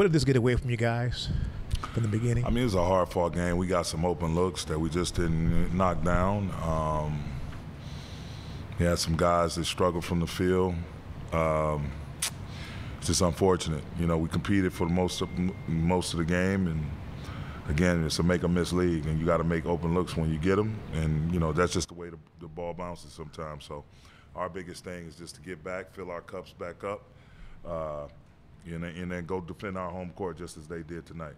What did this get away from you guys from the beginning? I mean, it was a hard fought game. We got some open looks that we just didn't knock down. Um, we had some guys that struggled from the field. Um, it's just unfortunate. You know, we competed for the most of most of the game, and again, it's a make or miss league, and you got to make open looks when you get them, and you know that's just the way the, the ball bounces sometimes. So, our biggest thing is just to get back, fill our cups back up, uh, and, and then go defend our home court just as they did tonight.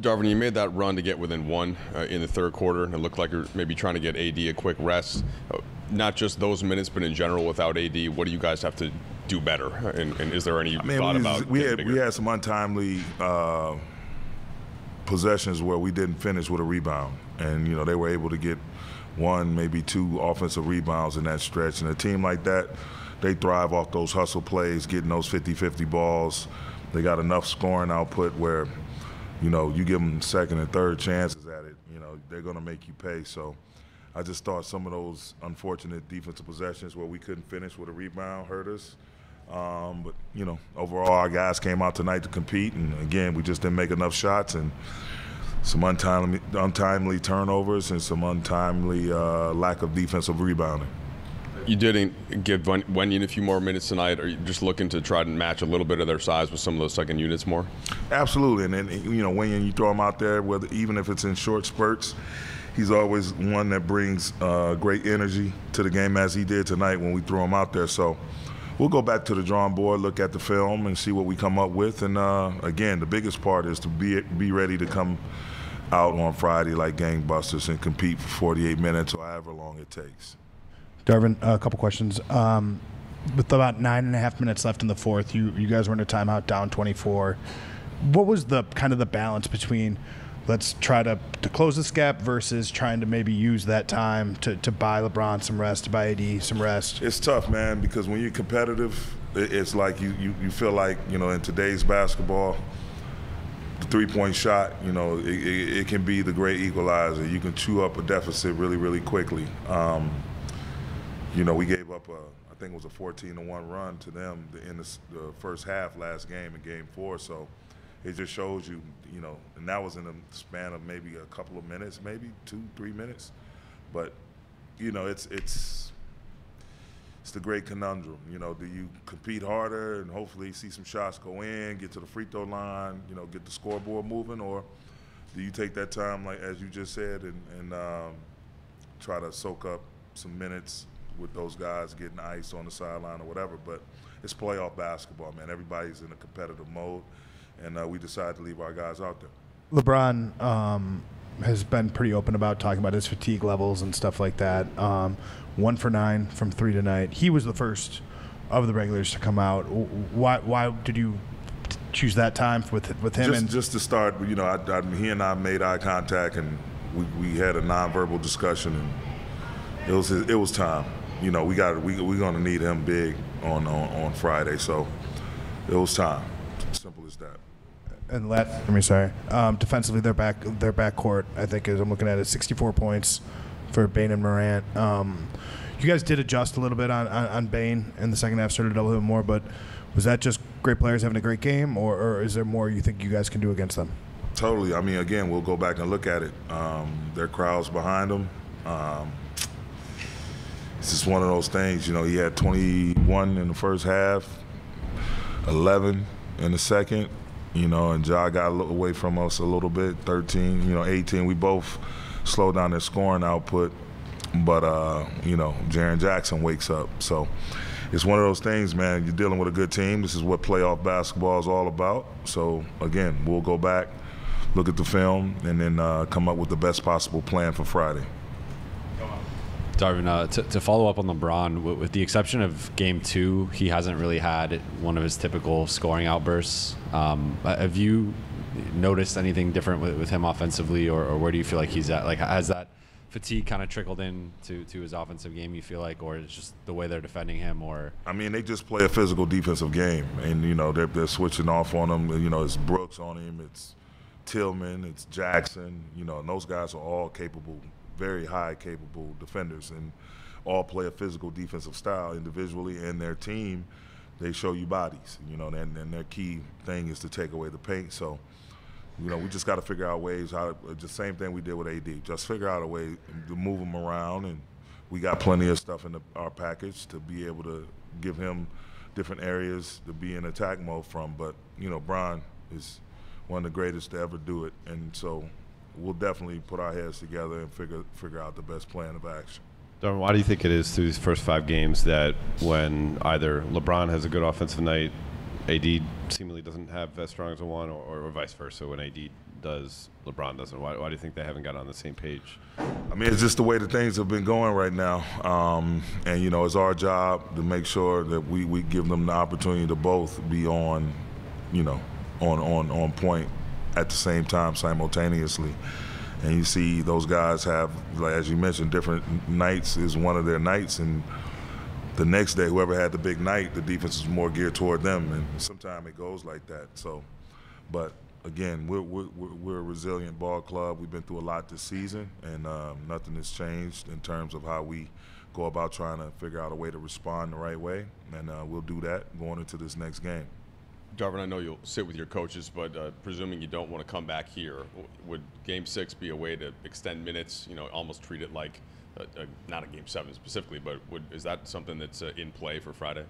Darvin, you made that run to get within one uh, in the third quarter, and it looked like you're maybe trying to get AD a quick rest. Uh, not just those minutes, but in general, without AD, what do you guys have to do better? And, and is there any I mean, thought we, about we had bigger? we had some untimely uh, possessions where we didn't finish with a rebound, and you know they were able to get one, maybe two offensive rebounds in that stretch. And a team like that, they thrive off those hustle plays, getting those 50-50 balls. They got enough scoring output where, you know, you give them second and third chances at it. You know, they're going to make you pay. So. I just thought some of those unfortunate defensive possessions where we couldn't finish with a rebound hurt us. Um, but you know, overall, our guys came out tonight to compete, and again, we just didn't make enough shots and some untimely, untimely turnovers and some untimely uh, lack of defensive rebounding. You didn't give Wen- Wenyen a few more minutes tonight. Are you just looking to try to match a little bit of their size with some of those second units more? Absolutely, and then you know when you throw him out there, whether even if it's in short spurts, he's always one that brings uh, great energy to the game as he did tonight when we threw him out there. So we'll go back to the drawing board, look at the film, and see what we come up with. And uh, again, the biggest part is to be be ready to come out on Friday like gangbusters and compete for 48 minutes or however long it takes. Darvin, a couple questions. Um, with about nine and a half minutes left in the fourth, you you guys were in a timeout, down 24. What was the kind of the balance between let's try to, to close this gap versus trying to maybe use that time to, to buy LeBron some rest, to buy AD some rest? It's tough, man, because when you're competitive, it's like you, you, you feel like, you know, in today's basketball, the three point shot, you know, it, it, it can be the great equalizer. You can chew up a deficit really, really quickly. Um, you know, we gave up a, I think it was a 14 to 1 run to them in the, the first half last game in game four. So it just shows you, you know, and that was in a span of maybe a couple of minutes, maybe two, three minutes. But, you know, it's, it's, it's the great conundrum. You know, do you compete harder and hopefully see some shots go in, get to the free throw line, you know, get the scoreboard moving, or do you take that time, like as you just said, and, and um, try to soak up some minutes with those guys getting ice on the sideline or whatever? But it's playoff basketball, man. Everybody's in a competitive mode, and uh, we decided to leave our guys out there. LeBron um, has been pretty open about talking about his fatigue levels and stuff like that. Um, one for nine from three tonight. He was the first of the regulars to come out. Why? Why did you choose that time with with him? just, and just to start, you know, I, I, he and I made eye contact, and we, we had a nonverbal discussion, and it was it was time. You know, we got we we're gonna need him big on, on on Friday, so it was time. Simple as that. and let mean, sorry. Um, defensively, their back their backcourt, I think, is I'm looking at it, 64 points for Bane and Morant. Um, you guys did adjust a little bit on, on, on Bane in the second half, started to double him more, but was that just great players having a great game, or, or is there more you think you guys can do against them? Totally. I mean, again, we'll go back and look at it. Um, their crowds behind them. Um, it's just one of those things. You know, he had 21 in the first half, 11 in the second. You know, and Ja got away from us a little bit. 13, you know, 18. We both slowed down their scoring output, but uh, you know, Jaren Jackson wakes up. So it's one of those things, man. You're dealing with a good team. This is what playoff basketball is all about. So again, we'll go back, look at the film, and then uh, come up with the best possible plan for Friday. Darvin, uh, to, to follow up on LeBron, with, with the exception of Game Two, he hasn't really had one of his typical scoring outbursts. Um, have you noticed anything different with, with him offensively, or, or where do you feel like he's at? Like, has that fatigue kind of trickled in to, to his offensive game? You feel like, or it's just the way they're defending him, or I mean, they just play a physical defensive game, and you know they're, they're switching off on him. You know, it's Brooks on him, it's Tillman, it's Jackson. You know, and those guys are all capable, very high capable defenders, and all play a physical defensive style individually, and their team they show you bodies. You know, and, and their key thing is to take away the paint. So, you know, we just got to figure out ways how. To, uh, the same thing we did with AD. Just figure out a way to move him around, and we got plenty of stuff in the, our package to be able to give him different areas to be in attack mode from. But you know, Bron is one of the greatest to ever do it, and so we'll definitely put our heads together and figure figure out the best plan of action. Darvin, why do you think it is through these first five games that when either LeBron has a good offensive night, AD seemingly doesn't have as strong as a one, or, or vice versa? When AD does, LeBron doesn't. Why, why do you think they haven't got on the same page? I mean, it's just the way that things have been going right now. Um, and, you know, it's our job to make sure that we, we give them the opportunity to both be on, you know, on, on, on point at the same time simultaneously. And you see those guys have, like, as you mentioned, different nights is one of their nights. And the next day, whoever had the big night, the defense is more geared toward them. And sometimes it goes like that. So, but again, we're, we're, we're a resilient ball club. We've been through a lot this season, and um, nothing has changed in terms of how we go about trying to figure out a way to respond the right way. And uh, we'll do that going into this next game. Darvin, I know you'll sit with your coaches, but uh, presuming you don't want to come back here, would Game Six be a way to extend minutes? You know, almost treat it like a, a, not a Game Seven specifically, but would, is that something that's uh, in play for Friday?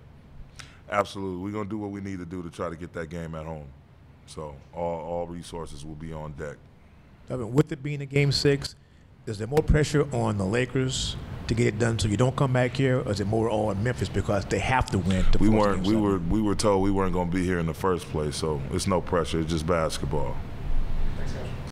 Absolutely, we're gonna do what we need to do to try to get that game at home. So all, all resources will be on deck. Darvin, with it being a game six, is there more pressure on the Lakers to get it done so you don't come back here, or is it more on Memphis because they have to win? To We weren't. We seven? were. We were told we weren't going to be here in the first place. So it's no pressure. It's just basketball.